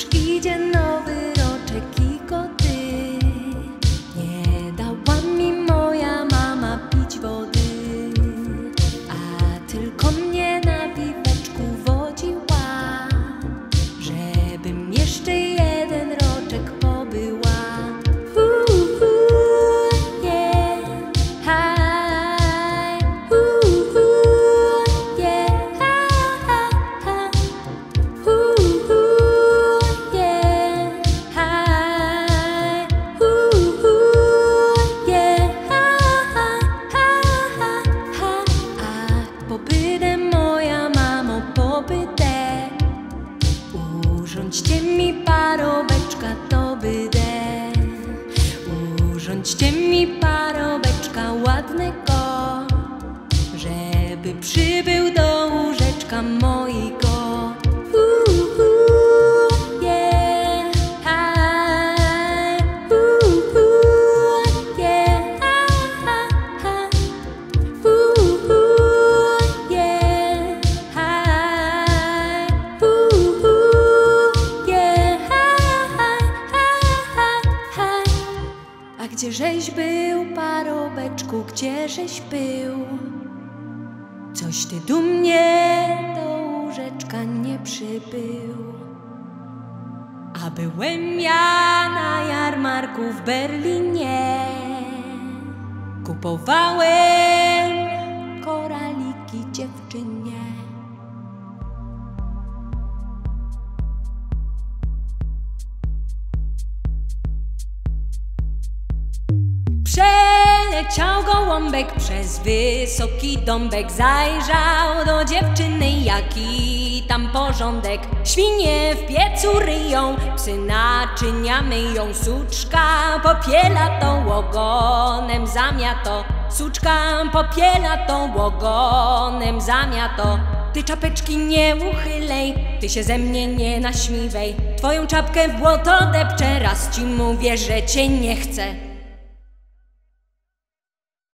是一件 parobeczka, to bydę. Urządźcie mi parobeczka ładnego żeby przybył do łóżeczka mojego. Gdzieżeś był, parobeczku, gdzieżeś był? Coś ty do mnie do łóżeczka nie przybył. A byłem ja na jarmarku w Berlinie. Kupowałem koraliki dziewczynie. Przeleciał gołąbek przez wysoki dąbek Zajrzał do dziewczyny, jaki tam porządek. Świnie w piecu ryją, psy naczynia myją Suczka popiela to ogonem zamiato. Suczka popiela to ogonem zamiato. Ty czapeczki nie uchylej, ty się ze mnie nie naśmiwej Twoją czapkę w błoto depczę, raz ci mówię, że cię nie chcę